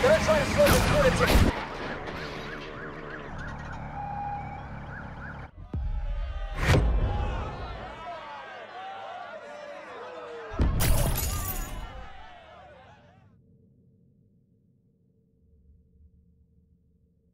They're trying to slow this unit